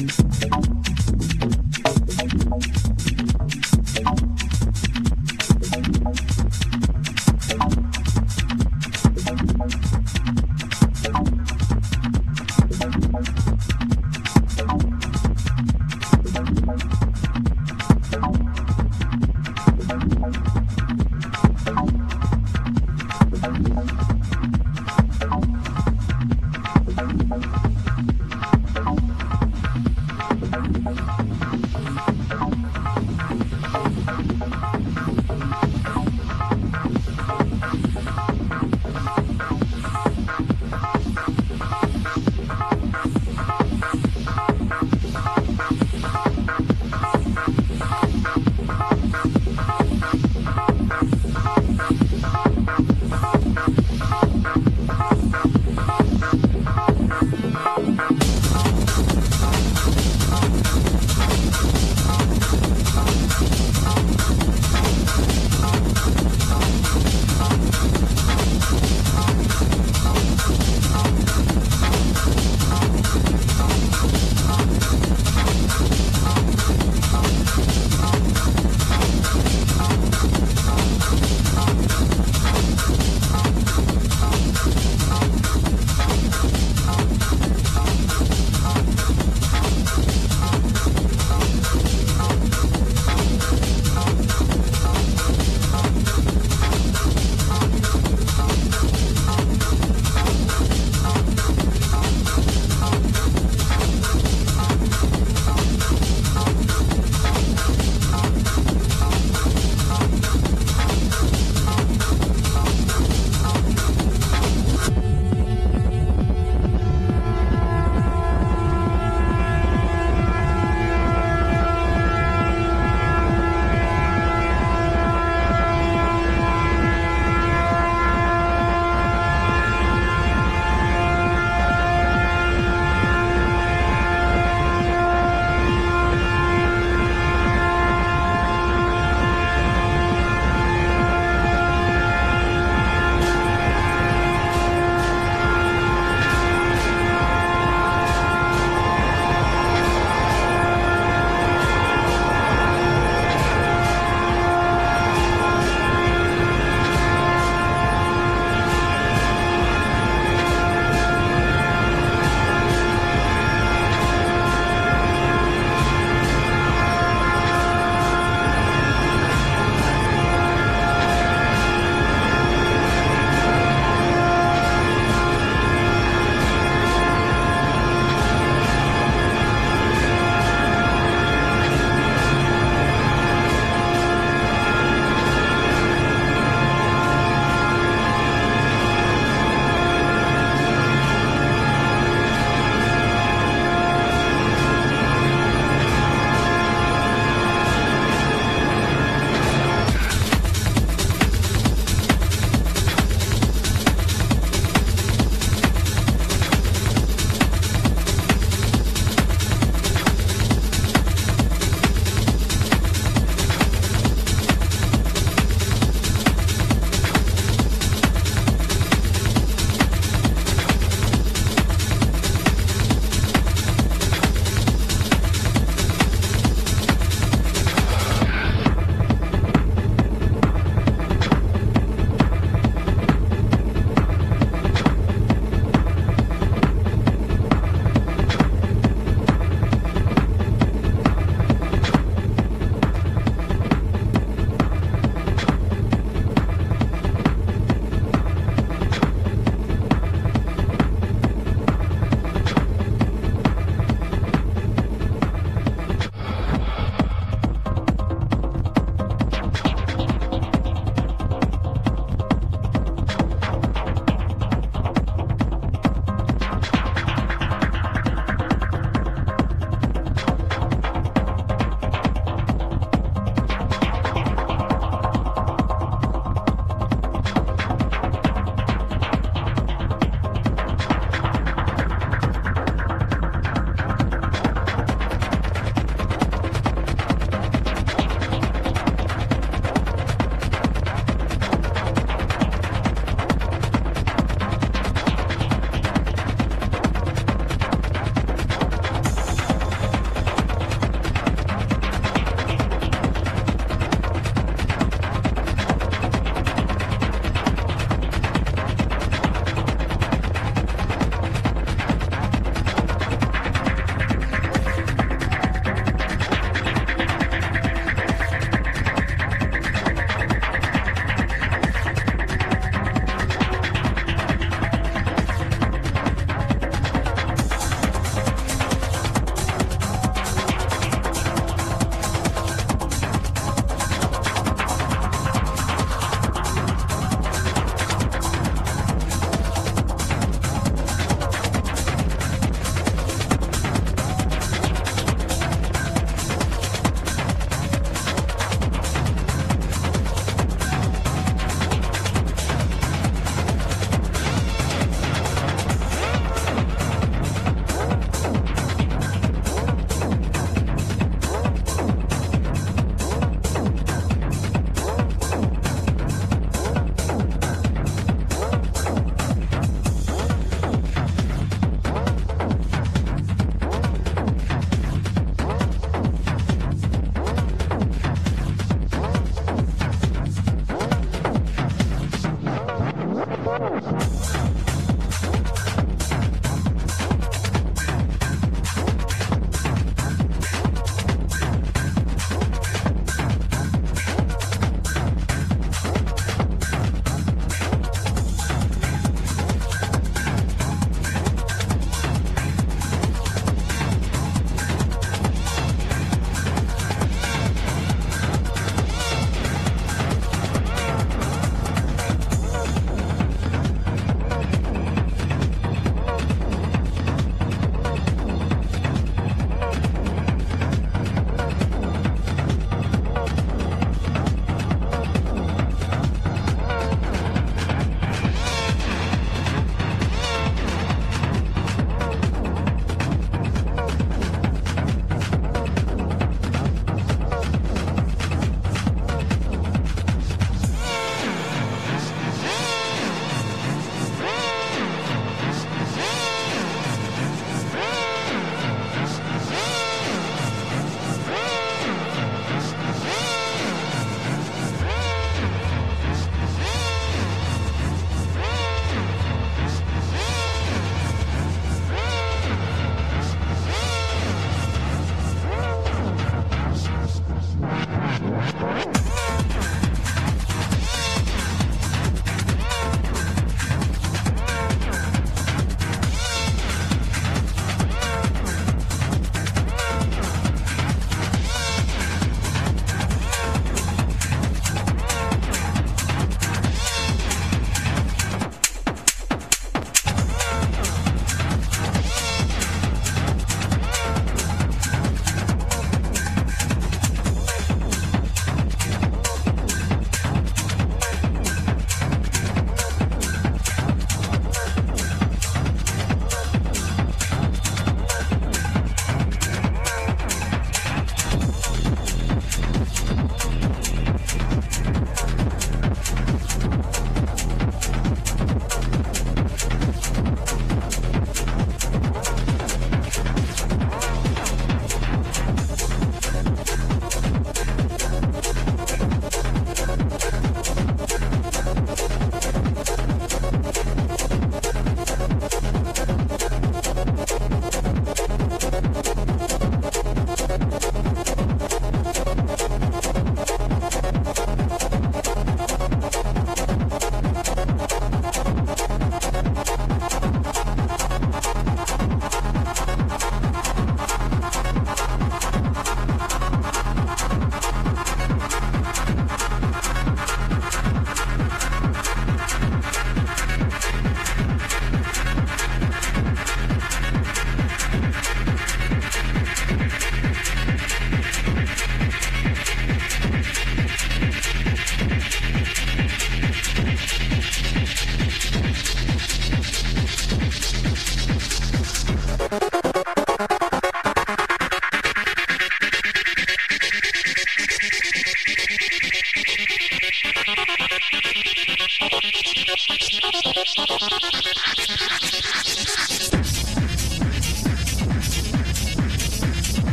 Música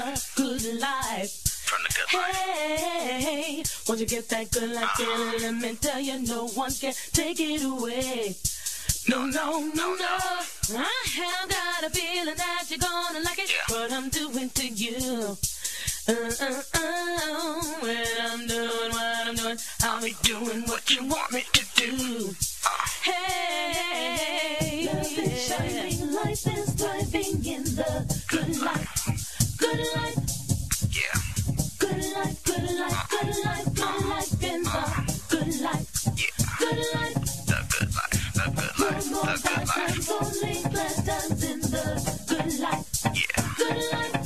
the good life. Hey, once you get that good life ah. uh-huh. feeling, let me tell you, no one can take it away. No, no, no, no. I have got a feeling that you're gonna like it. Yeah. What I'm doing to you. Uh, uh, uh, when I'm doing what I'm doing, I'll be doing what you want me to do. Ah. Hey, nothing shining, life is thriving in the good life good life. Yeah. Good life, good life, good life, good life the good life. Yeah. Good life. Good life, good life, good life. Only in the good life. Yeah. Good life.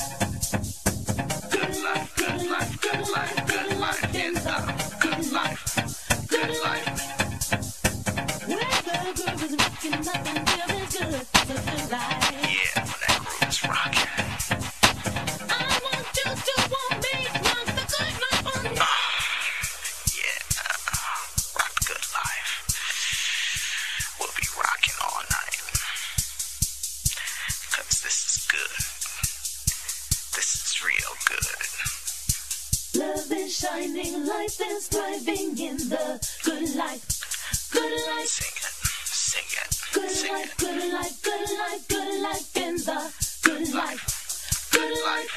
life is thriving in the good life. Good life. Sing it. Sing it. Good Sing life, it. good life, good life, good life in the good life. Good life.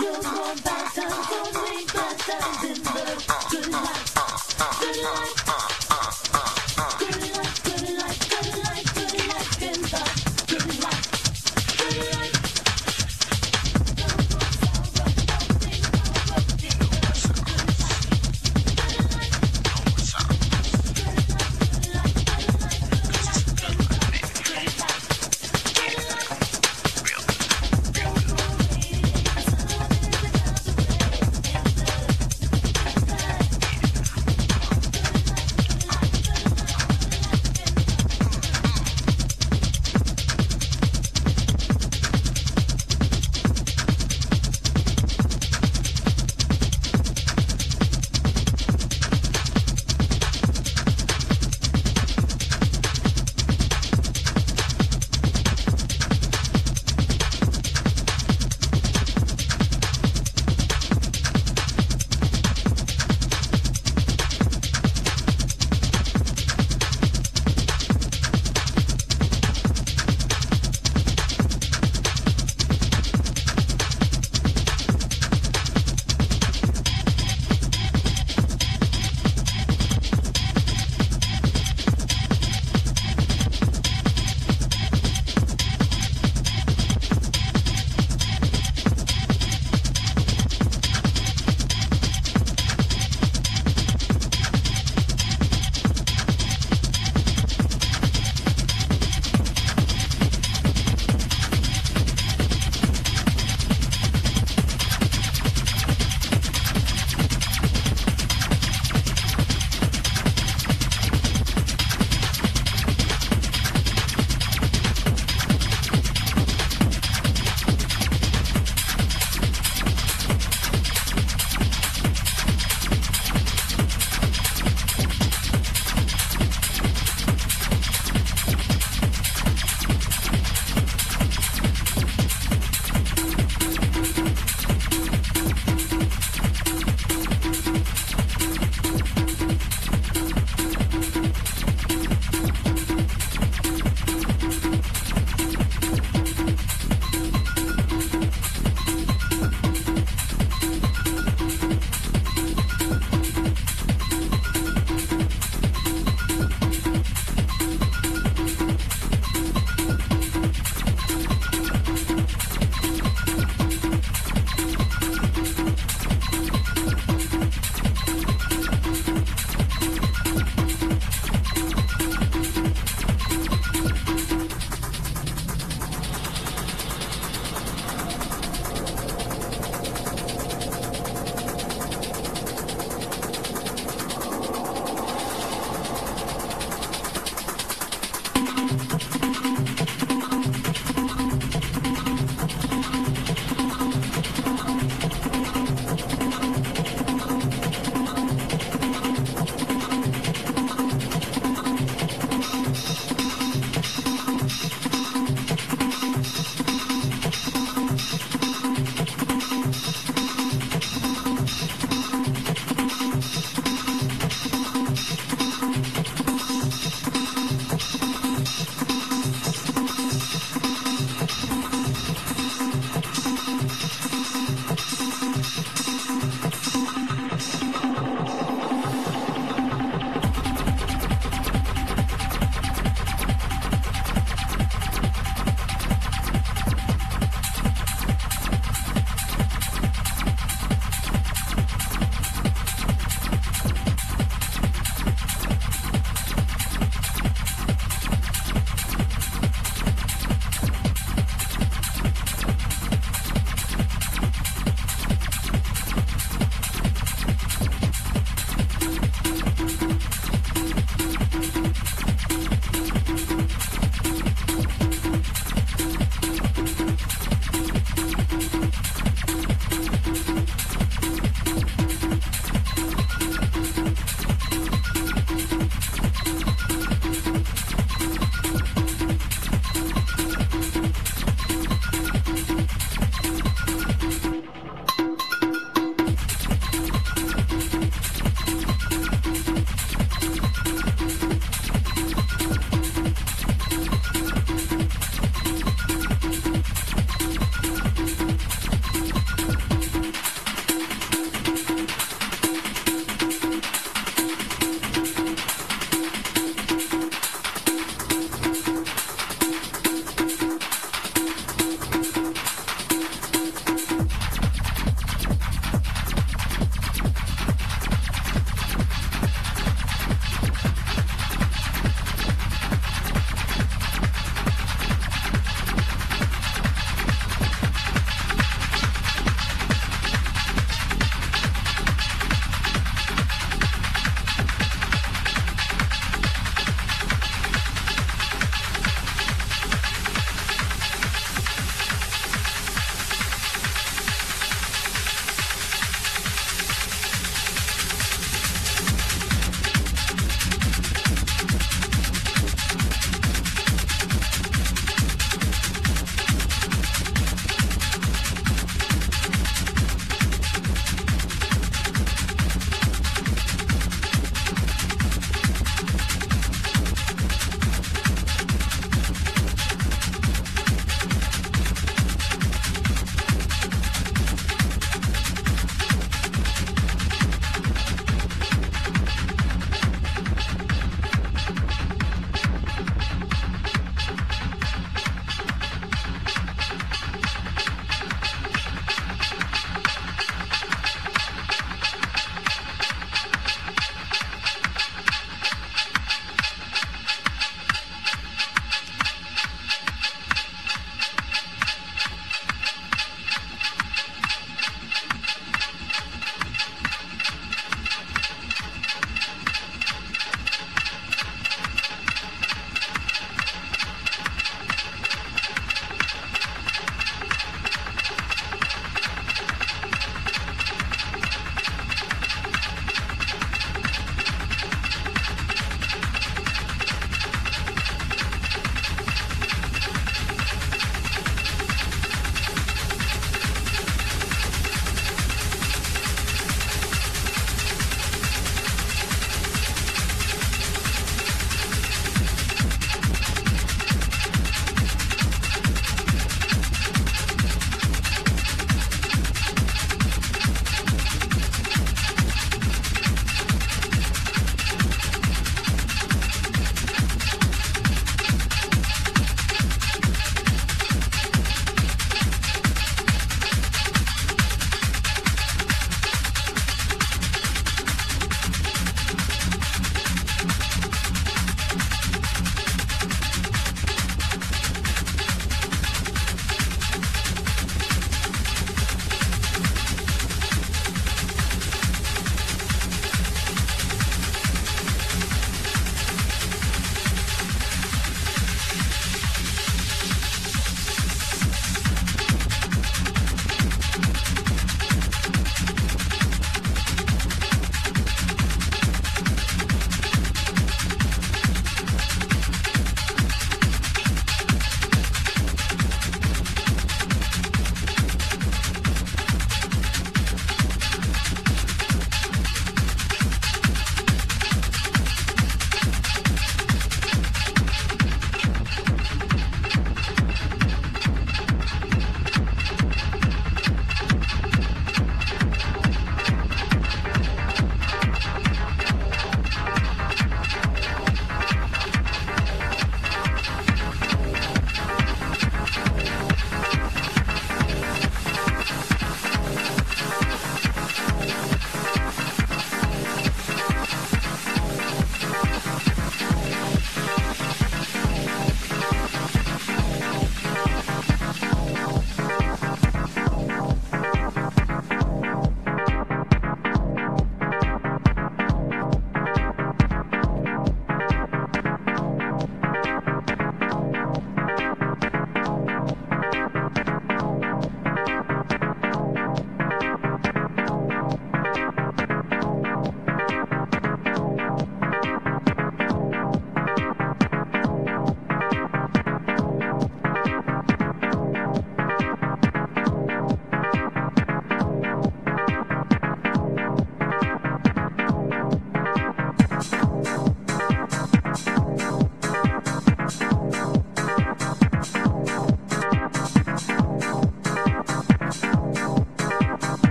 You're more better, only better in the good life. Good life. Good life.